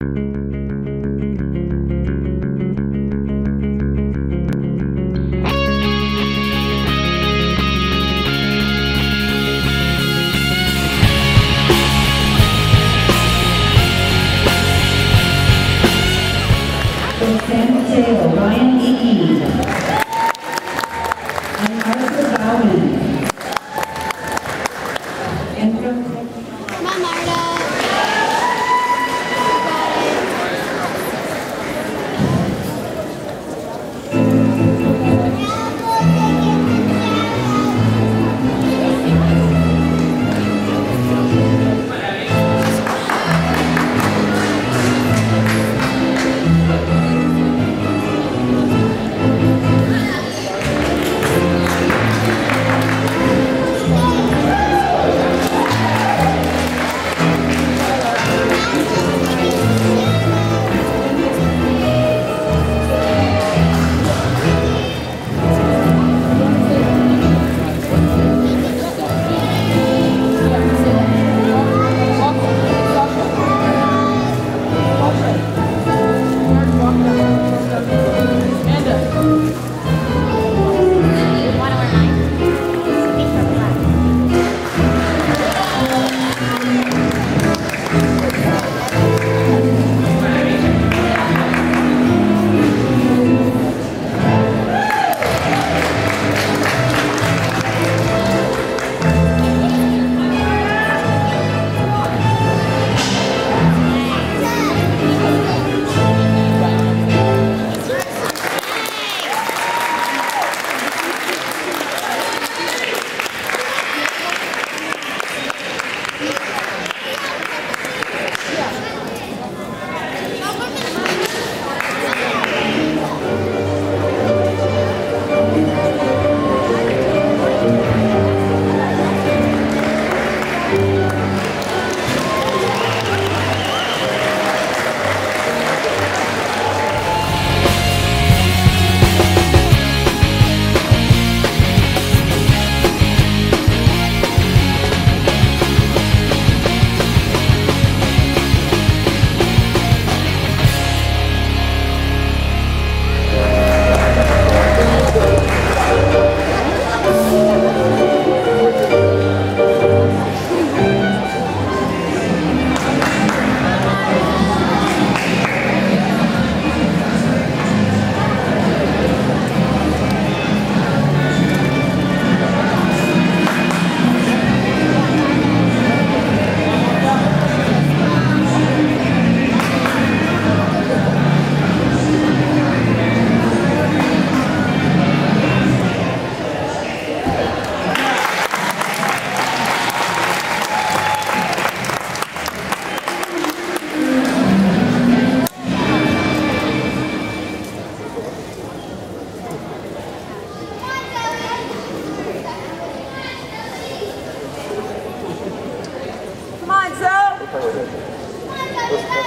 Sam